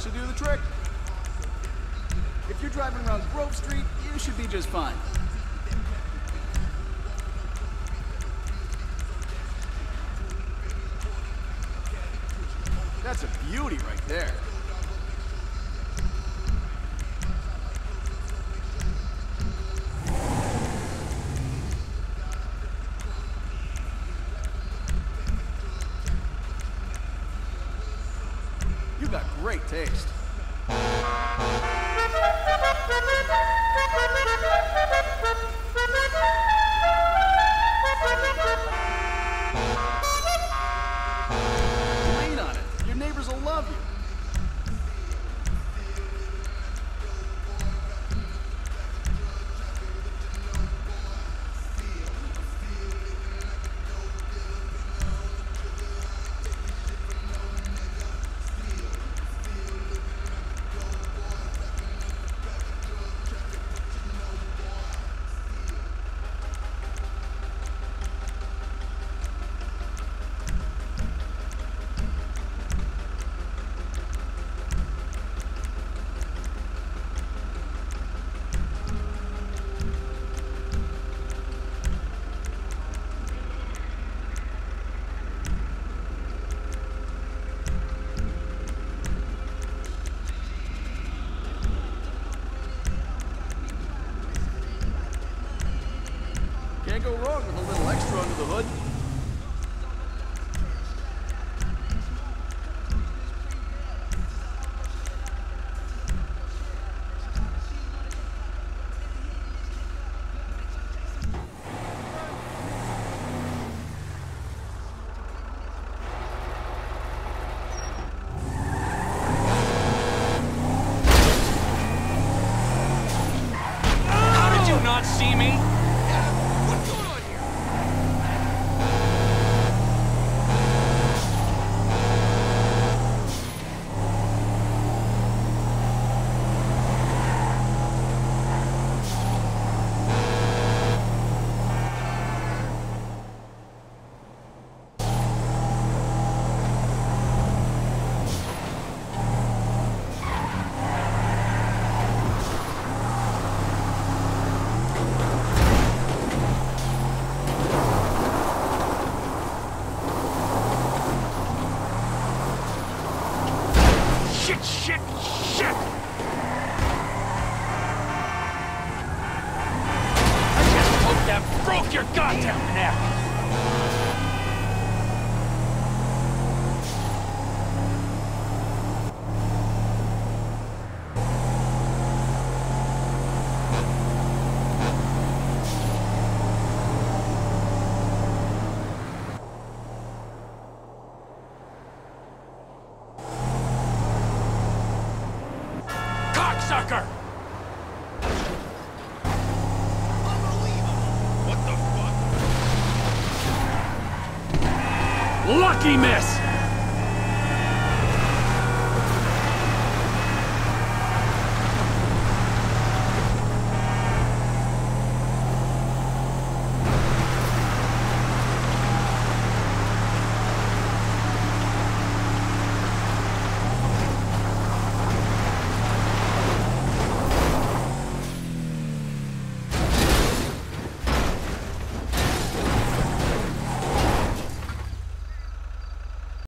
should do the trick. If you're driving around Grove Street, you should be just fine. That's a beauty right there. Got great taste. Can't go wrong with a little extra under the hood. Cocksucker! Unbelievable. What the fuck? Lucky miss!